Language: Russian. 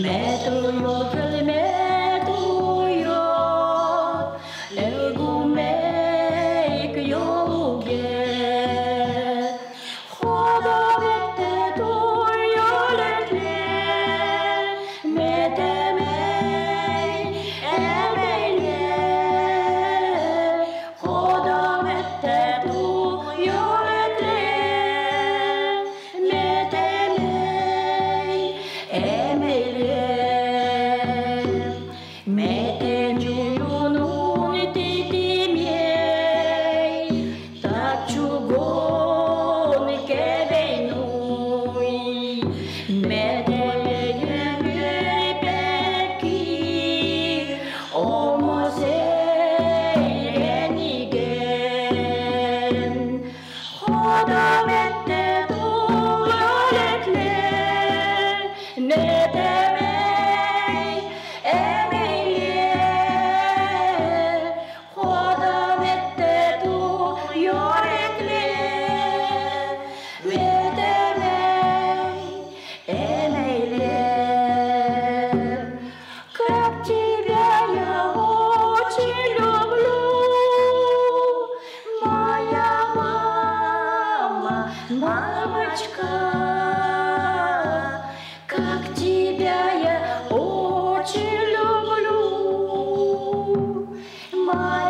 metal Father. Мамочка, как тебя я очень люблю. Мамочка,